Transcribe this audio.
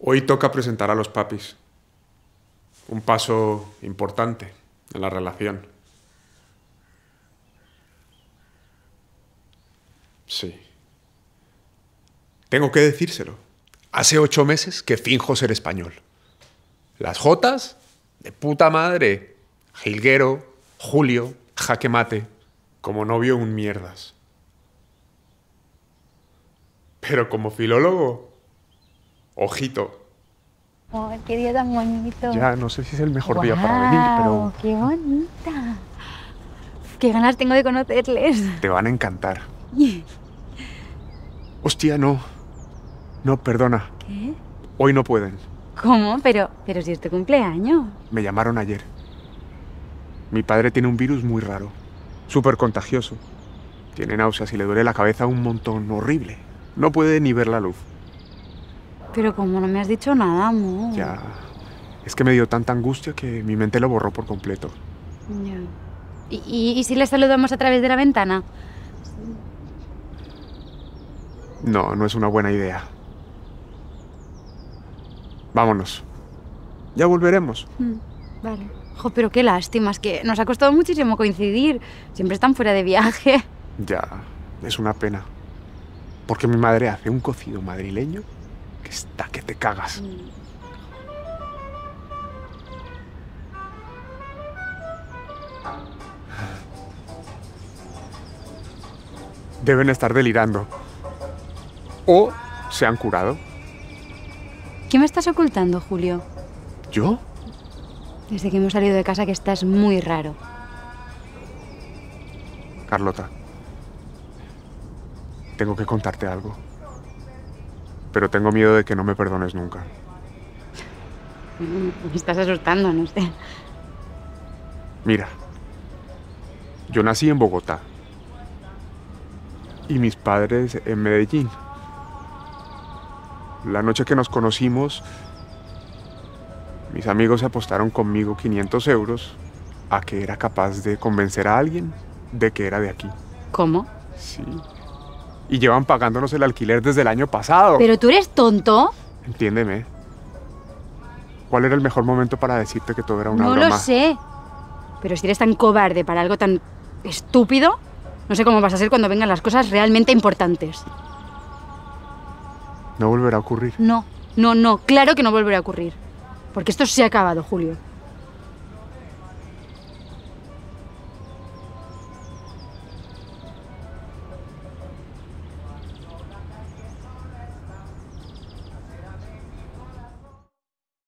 Hoy toca presentar a los papis. Un paso importante en la relación. Sí. Tengo que decírselo. Hace ocho meses que finjo ser español. Las Jotas, de puta madre. Gilguero, Julio, jaque mate. Como novio un mierdas. Pero como filólogo, ojito. Ay, qué día tan bonito. Ya, no sé si es el mejor día para venir, pero ¡Qué bonita! Qué ganas tengo de conocerles. te van a encantar. Hostia, no. No, perdona. ¿Qué? Hoy no pueden. ¿Cómo? Pero, pero si es tu cumpleaños. Me llamaron ayer. Mi padre tiene un virus muy raro. Súper contagioso. Tiene náuseas y le duele la cabeza un montón horrible. No puede ni ver la luz. Pero como no me has dicho nada, amor. Ya. Es que me dio tanta angustia que mi mente lo borró por completo. Ya. ¿Y, y, y si les saludamos a través de la ventana? No, no es una buena idea. Vámonos. Ya volveremos. Mm, vale. Jo, pero qué lástima, es que nos ha costado muchísimo coincidir. Siempre están fuera de viaje. Ya, es una pena. Porque mi madre hace un cocido madrileño que está que te cagas. Deben estar delirando. O se han curado. ¿Qué me estás ocultando, Julio? ¿Yo? Desde que hemos salido de casa que estás muy raro. Carlota. Tengo que contarte algo. Pero tengo miedo de que no me perdones nunca. Me estás asustando, no sé. Mira, yo nací en Bogotá y mis padres en Medellín. La noche que nos conocimos, mis amigos se apostaron conmigo 500 euros a que era capaz de convencer a alguien de que era de aquí. ¿Cómo? Sí. Y llevan pagándonos el alquiler desde el año pasado. ¿Pero tú eres tonto? Entiéndeme. ¿Cuál era el mejor momento para decirte que todo era una no broma? lo sé. Pero si eres tan cobarde para algo tan estúpido, no sé cómo vas a ser cuando vengan las cosas realmente importantes. No volverá a ocurrir. No, no, no, claro que no volverá a ocurrir. Porque esto se ha acabado, Julio.